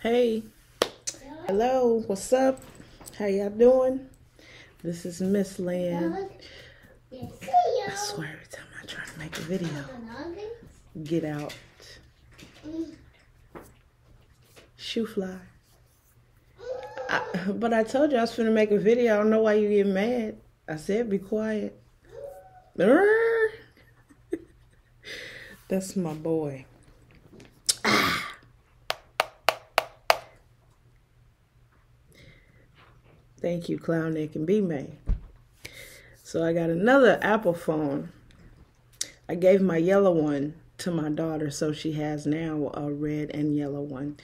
Hey, hello, what's up? How y'all doing? This is Miss Lynn. I swear every time I try to make a video, get out. Shoe fly. I, but I told you I was gonna make a video. I don't know why you get mad. I said be quiet. That's my boy. Thank you, Clown Nick and B May. So I got another Apple phone. I gave my yellow one to my daughter, so she has now a red and yellow one.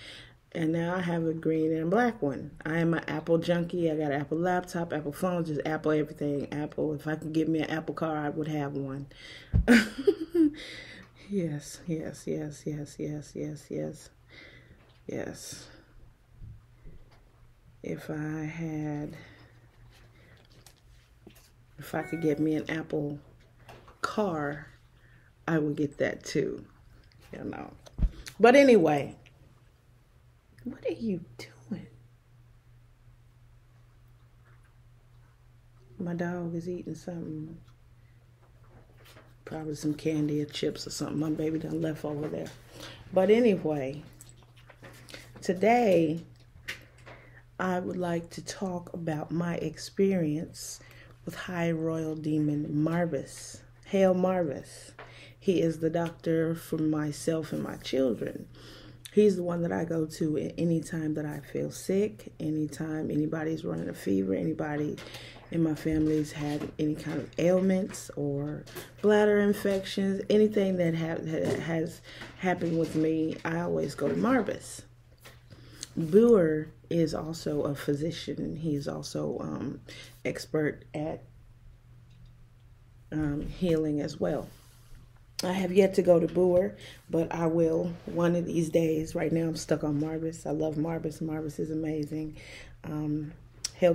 And now I have a green and black one. I am an Apple junkie. I got Apple laptop, Apple phone, just Apple everything. Apple. If I could get me an Apple car, I would have one. yes, yes, yes, yes, yes, yes, yes, yes if I had, if I could get me an Apple car, I would get that too, you know. But anyway, what are you doing? My dog is eating something. Probably some candy or chips or something my baby done left over there. But anyway, today I would like to talk about my experience with High Royal Demon Marbas. Hail Marbas. He is the doctor for myself and my children. He's the one that I go to anytime that I feel sick, anytime anybody's running a fever, anybody in my family's had any kind of ailments or bladder infections, anything that has happened with me, I always go to Marbas. Buer is also a physician. He's also um, expert at um, healing as well. I have yet to go to Buer, but I will one of these days. Right now, I'm stuck on Marbas. I love Marbas. Marbas is amazing. Um,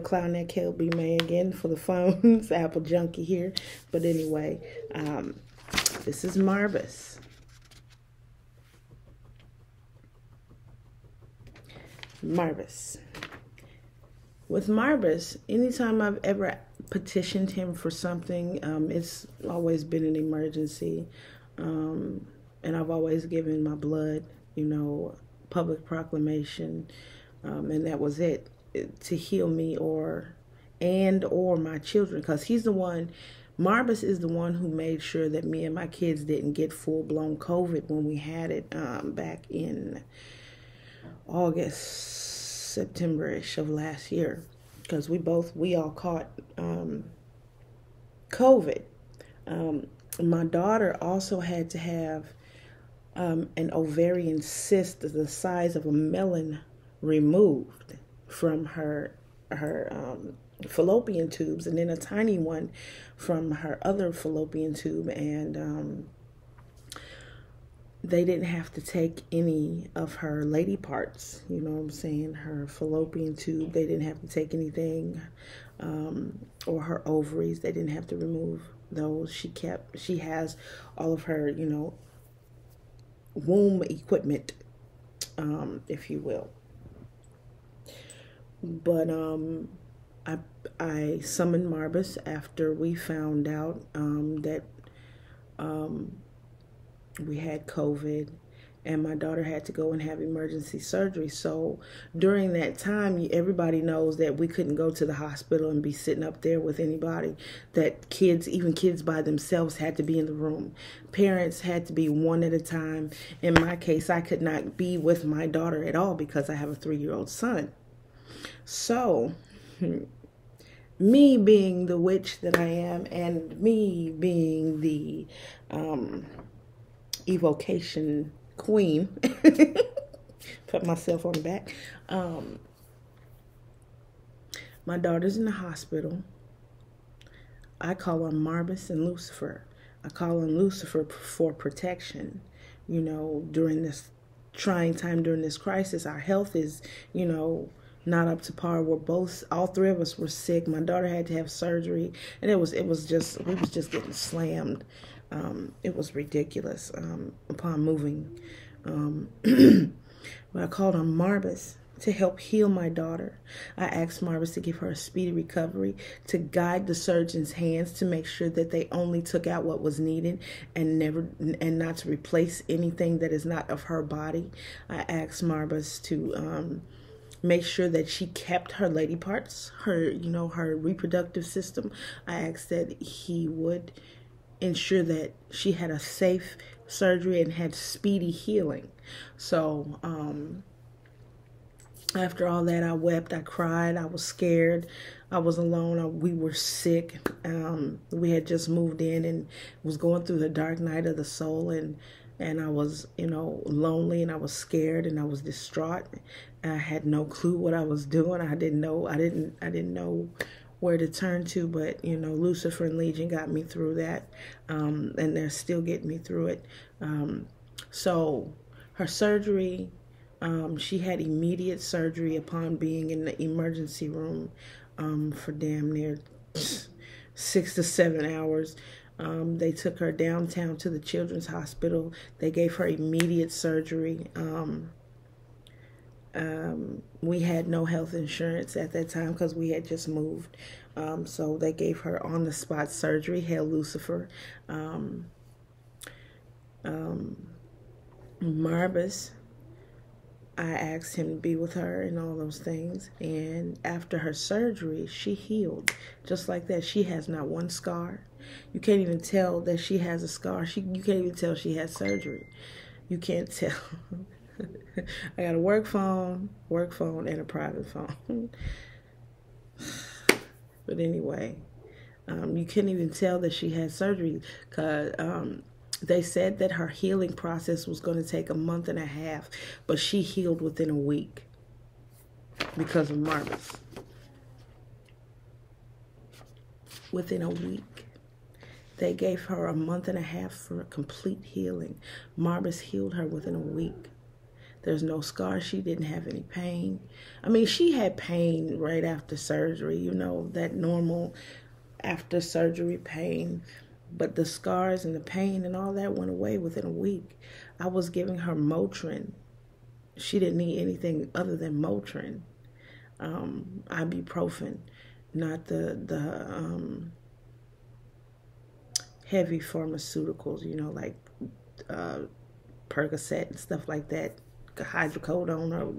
Clown that Hail B May again for the phones. Apple Junkie here. But anyway, um, this is Marbas. Marbas. With Marbas, anytime I've ever petitioned him for something, um, it's always been an emergency. Um, and I've always given my blood, you know, public proclamation, um, and that was it to heal me or and or my children because he's the one Marbas is the one who made sure that me and my kids didn't get full blown COVID when we had it um, back in August, September-ish of last year, because we both we all caught um, COVID. Um, my daughter also had to have um, an ovarian cyst the size of a melon removed from her her um, fallopian tubes, and then a tiny one from her other fallopian tube, and um, they didn't have to take any of her lady parts, you know what I'm saying, her fallopian tube, they didn't have to take anything, um, or her ovaries, they didn't have to remove those. She kept, she has all of her, you know, womb equipment, um, if you will. But um, I, I summoned Marbas after we found out um, that um, we had COVID and my daughter had to go and have emergency surgery. So during that time, everybody knows that we couldn't go to the hospital and be sitting up there with anybody. That kids, even kids by themselves, had to be in the room. Parents had to be one at a time. In my case, I could not be with my daughter at all because I have a three year old son. So, me being the witch that I am, and me being the um, evocation queen. Put myself on the back. Um, my daughter's in the hospital. I call on Marbas and Lucifer. I call on Lucifer for protection. You know, during this trying time, during this crisis, our health is, you know, not up to par. We're both, all three of us were sick. My daughter had to have surgery, and it was, it was just, we was just getting slammed um, it was ridiculous um, upon moving. Um, But I called on Marbas to help heal my daughter. I asked Marbas to give her a speedy recovery, to guide the surgeon's hands to make sure that they only took out what was needed and never and not to replace anything that is not of her body. I asked Marbas to um, make sure that she kept her lady parts, her you know her reproductive system. I asked that he would ensure that she had a safe surgery and had speedy healing. So um, after all that, I wept, I cried, I was scared, I was alone. I, we were sick. Um, we had just moved in and was going through the dark night of the soul, and and I was, you know, lonely and I was scared and I was distraught. I had no clue what I was doing. I didn't know. I didn't. I didn't know where to turn to. But you know, Lucifer and Legion got me through that, um, and they're still getting me through it. Um, so her surgery um, she had immediate surgery upon being in the emergency room um, for damn near six to seven hours. Um, they took her downtown to the children's hospital. They gave her immediate surgery. Um, um, we had no health insurance at that time because we had just moved. Um, so they gave her on the spot surgery. Hail Lucifer. Marbas I asked him to be with her and all those things. And after her surgery, she healed just like that. She has not one scar. You can't even tell that she has a scar. She you can't even tell she had surgery. You can't tell. I got a work phone, work phone, and a private phone. but anyway, um, you can't even tell that she had surgery because um, they said that her healing process was going to take a month and a half, but she healed within a week because of Marbas. Within a week. They gave her a month and a half for a complete healing. Marbas healed her within a week. There's no scar. She didn't have any pain. I mean, she had pain right after surgery, you know, that normal after surgery pain but the scars and the pain and all that went away within a week. I was giving her Motrin. She didn't need anything other than Motrin, um, ibuprofen, not the the um, heavy pharmaceuticals. You know, like uh, Percocet and stuff like that, hydrocodone or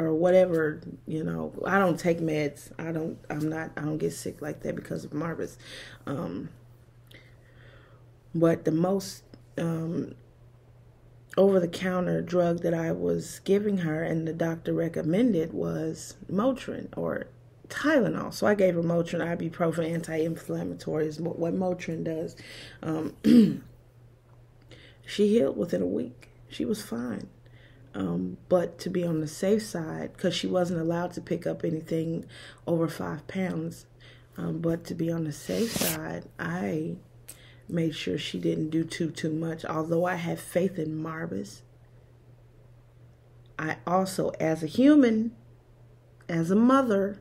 or whatever. You know, I don't take meds. I don't. I'm not. I don't get sick like that because of Marbas Um, but the most um, over the counter drug that I was giving her and the doctor recommended was Motrin or Tylenol. So I gave her Motrin, ibuprofen, anti inflammatory is what Motrin does. Um, she healed within a week. She was fine. Um, but to be on the safe side, because she wasn't allowed to pick up anything over five pounds, um, but to be on the safe side, I made sure she didn't do too too much. Although I have faith in Marbas, I also, as a human, as a mother,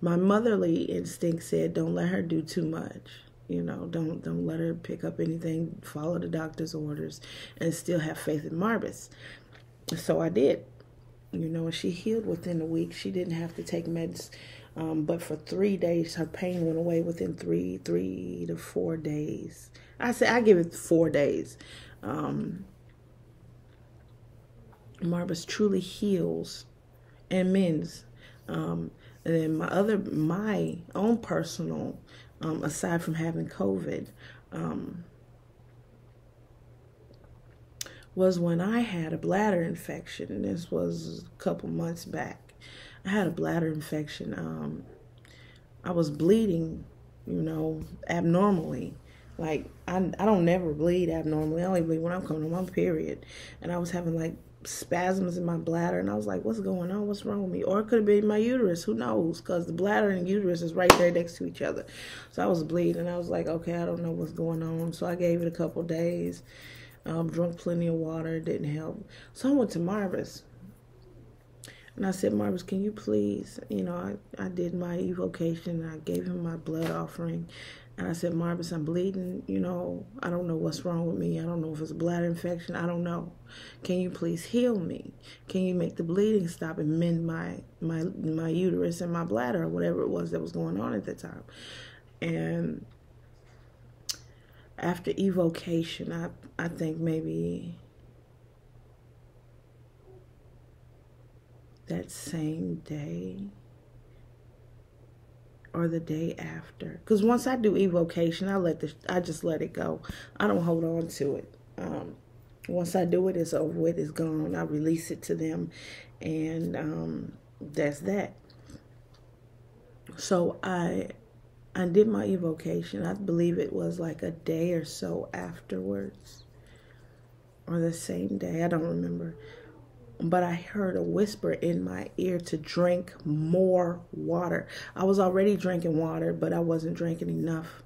my motherly instinct said, "Don't let her do too much." You know, don't don't let her pick up anything. Follow the doctor's orders, and still have faith in Marbas. So I did. You know, she healed within a week. She didn't have to take meds um, but for three days, her pain went away within three, three to four days. I say I give it four days. Um, Marbas truly heals and mends. Um, and then my other, my own personal, um, aside from having COVID, um, was when I had a bladder infection. This was a couple months back. I had a bladder infection. Um, I was bleeding, you know, abnormally. Like I, I don't never bleed abnormally. I only bleed when I'm coming on my period, and I was having like spasms in my bladder, and I was like, "What's going on? What's wrong with me?" Or it could have been my uterus. Who knows? Because the bladder and uterus is right there next to each other. So I was bleeding. And I was like, "Okay, I don't know what's going on." So I gave it a couple days. Um, drunk plenty of water. Didn't help. So I went to Marbas. And I said, Marbas, can you please, you know, I, I did my evocation. I gave him my blood offering. And I said, Marbas, I'm bleeding. You know, I don't know what's wrong with me. I don't know if it's a bladder infection. I don't know. Can you please heal me? Can you make the bleeding stop and mend my my my uterus and my bladder or whatever it was that was going on at the time? And after evocation, I I think maybe that same day or the day after. Because once I do evocation, I let the I just let it go. I don't hold on to it. Um, once I do it, it's over with. It's gone. I release it to them, and um, that's that. So I I did my evocation. I believe it was like a day or so afterwards, or the same day. I don't remember but I heard a whisper in my ear to drink more water. I was already drinking water, but I wasn't drinking enough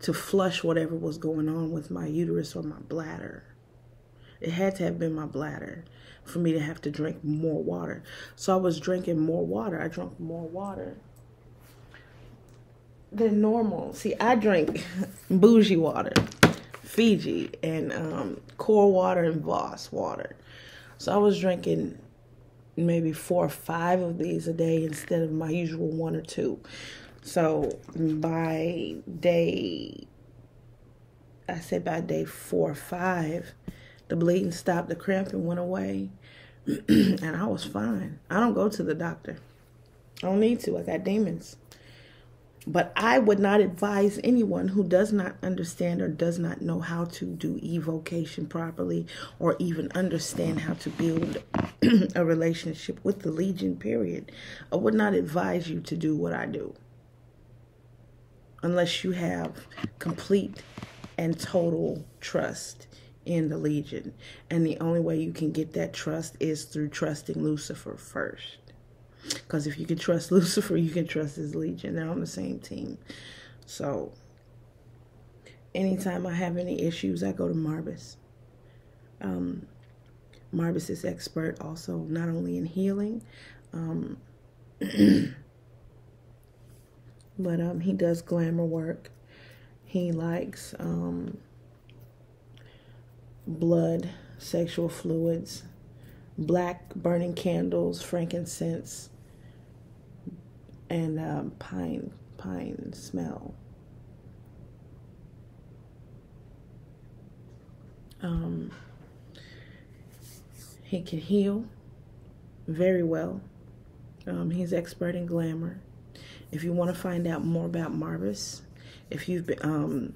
to flush whatever was going on with my uterus or my bladder. It had to have been my bladder for me to have to drink more water. So I was drinking more water. I drank more water than normal. See, I drink bougie water, Fiji, and um, core water and Voss water. So I was drinking maybe four or five of these a day instead of my usual one or two. So by day, I said by day four or five, the bleeding stopped, the cramping went away, and I was fine. I don't go to the doctor. I don't need to. I got demons. But I would not advise anyone who does not understand or does not know how to do evocation properly or even understand how to build a relationship with the Legion, period. I would not advise you to do what I do unless you have complete and total trust in the Legion. And the only way you can get that trust is through trusting Lucifer first. Because if you can trust Lucifer, you can trust his legion. They're on the same team. So, anytime I have any issues, I go to Marbas. Um, Marbas is expert also not only in healing, um, but um, he does glamour work. He likes um, blood, sexual fluids, black burning candles, frankincense, and um, pine pine smell. Um, he can heal very well. Um, he's expert in glamour. If you want to find out more about Marbas, if you've been, um,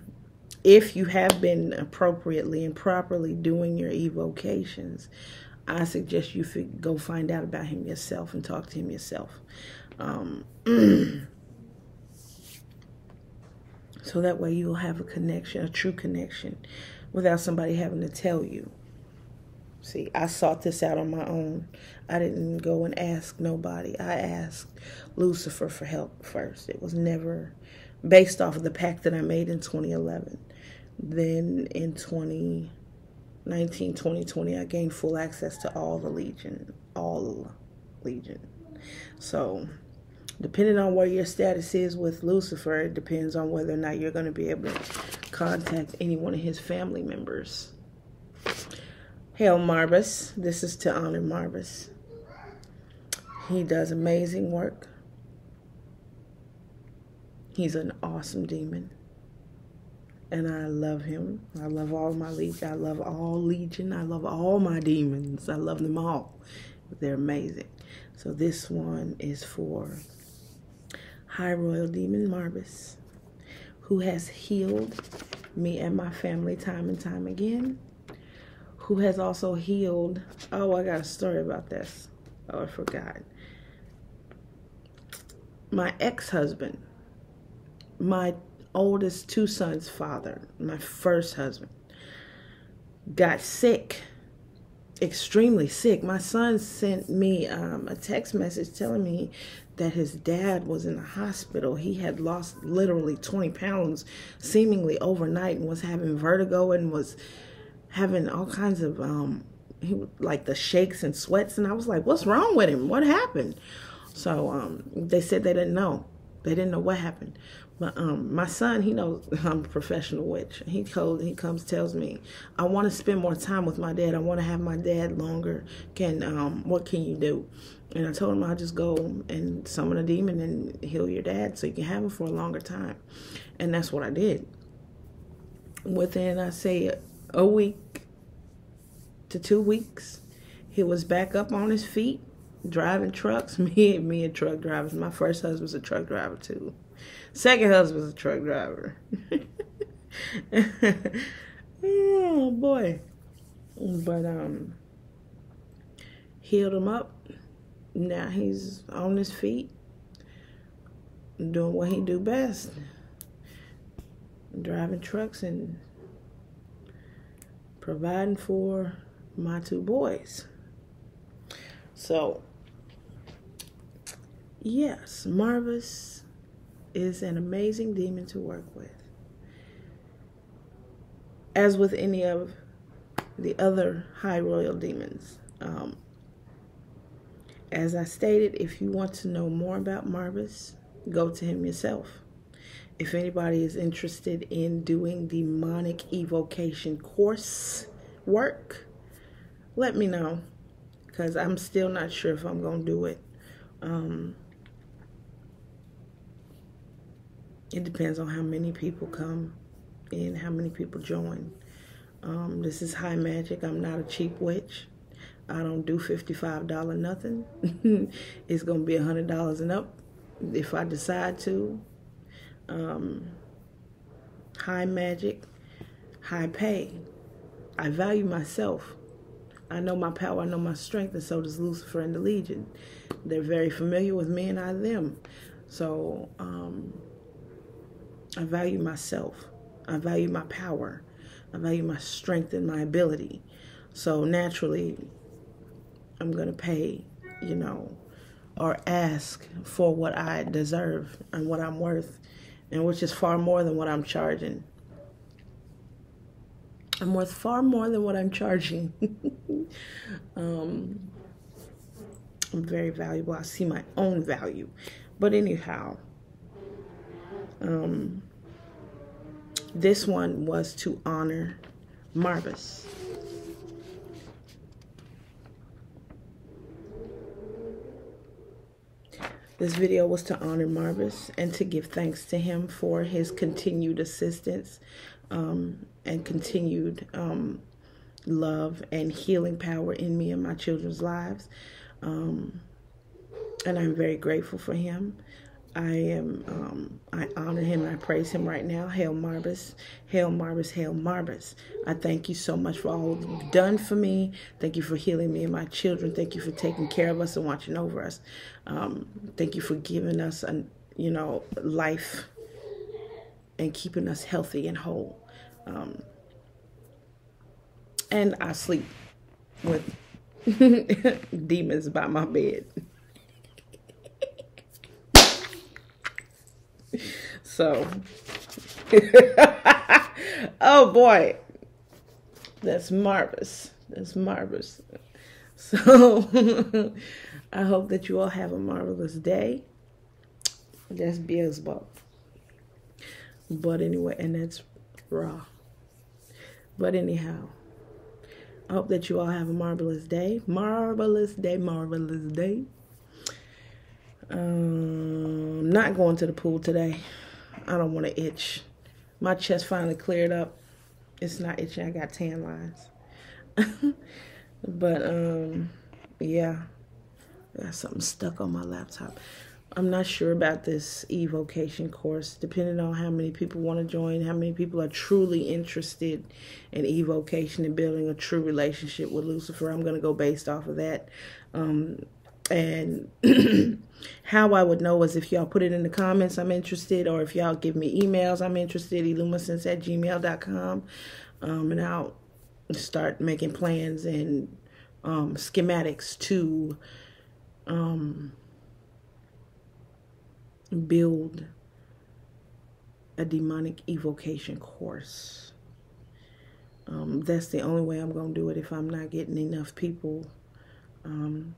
if you have been appropriately and properly doing your evocations, I suggest you go find out about him yourself and talk to him yourself. Um, so that way you'll have a connection, a true connection, without somebody having to tell you. See, I sought this out on my own. I didn't go and ask nobody. I asked Lucifer for help first. It was never based off of the pact that I made in 2011. Then in 2019, 2020, I gained full access to all the Legion, all Legion. So depending on where your status is with Lucifer, it depends on whether or not you're going to be able to contact any one of his family members. Hail Marbas. This is to honor Marbas. He does amazing work. He's an awesome demon. And I love him. I love all my legion. I love all legion. I love all my demons. I love them all. They're amazing. So this one is for High Royal Demon Marbas, who has healed me and my family time and time again, who has also healed. Oh, I got a story about this. Oh, I forgot. My ex husband, my oldest two sons' father, my first husband, got sick extremely sick. My son sent me um, a text message telling me that his dad was in the hospital. He had lost literally 20 pounds seemingly overnight and was having vertigo and was having all kinds of um he like the shakes and sweats and I was like, "What's wrong with him? What happened?" So um they said they didn't know. They didn't know what happened. But um, my son, he knows I'm a professional witch. He told, he comes, tells me, I want to spend more time with my dad. I want to have my dad longer. Can um, what can you do? And I told him I'll just go and summon a demon and heal your dad so you can have him for a longer time. And that's what I did. Within, I say, a week to two weeks, he was back up on his feet, driving trucks. Me, and me and truck drivers. My first husband was a truck driver too. Second husband was a truck driver. oh boy. But um healed him up. Now he's on his feet. Doing what he do best. Driving trucks and providing for my two boys. So yes, Marbas is an amazing demon to work with. As with any of the other high royal demons. Um, as I stated, if you want to know more about Marbas, go to him yourself. If anybody is interested in doing demonic evocation course work, let me know because I'm still not sure if I'm going to do it. Um, it depends on how many people come and how many people join. Um, this is high magic. I'm not a cheap witch. I don't do $55 nothing. it's going to be $100 and up if I decide to. Um, high magic, high pay. I value myself. I know my power, I know my strength, and so does Lucifer and the Legion. They're very familiar with me and I them. So, um, I value myself. I value my power. I value my strength and my ability. So naturally, I'm going to pay, you know, or ask for what I deserve and what I'm worth, and which is far more than what I'm charging. I'm worth far more than what I'm charging. um, I'm very valuable. I see my own value. But anyhow, um, this one was to honor Marbas. This video was to honor Marbas and to give thanks to him for his continued assistance um, and continued um, love and healing power in me and my children's lives. Um, and I'm very grateful for him. I am, um, I honor him and I praise him right now. Hail Marbas, hail Marbas, hail Marbas. I thank you so much for all you've done for me. Thank you for healing me and my children. Thank you for taking care of us and watching over us. Um, thank you for giving us, a, you know, life and keeping us healthy and whole. Um, and I sleep with demons by my bed. So, oh boy, that's marvelous. That's marvelous. So, I hope that you all have a marvelous day. That's Beelzebub. But anyway, and that's raw. But anyhow, I hope that you all have a marvelous day. Marvelous day, marvelous day. Um, not going to the pool today. I don't want to itch. My chest finally cleared up. It's not itching. I got tan lines. but um, yeah, got something stuck on my laptop. I'm not sure about this evocation course, depending on how many people want to join, how many people are truly interested in evocation and building a true relationship with Lucifer. I'm going to go based off of that. Um, and how I would know is if y'all put it in the comments, I'm interested, or if y'all give me emails, I'm interested, illumascents at gmail.com. Um, and I'll start making plans and um, schematics to um, build a demonic evocation course. Um, that's the only way I'm going to do it if I'm not getting enough people um,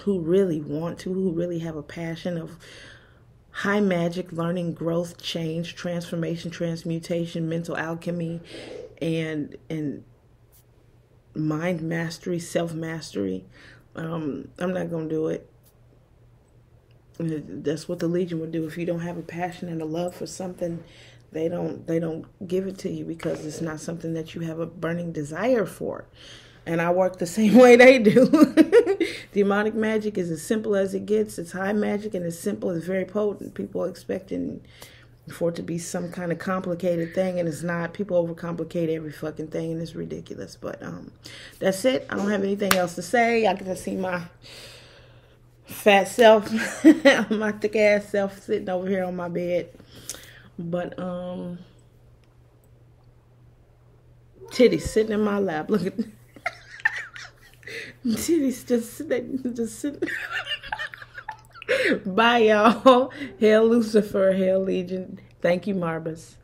who really want to, who really have a passion of high magic, learning, growth, change, transformation, transmutation, mental alchemy, and and mind mastery, self mastery. Um, I'm not gonna do it. That's what the Legion would do. If you don't have a passion and a love for something, they don't they don't give it to you because it's not something that you have a burning desire for. And I work the same way they do. Demonic magic is as simple as it gets. It's high magic and it's simple. It's very potent. People are expecting for it to be some kind of complicated thing and it's not people overcomplicate every fucking thing and it's ridiculous but um that's it i don't have anything else to say i can see my fat self, my thick ass self sitting over here on my bed. But um titties sitting in my lap. Look at titties just sitting just sitting. Bye y'all. Hail Lucifer, hail Legion. Thank you, Marbas.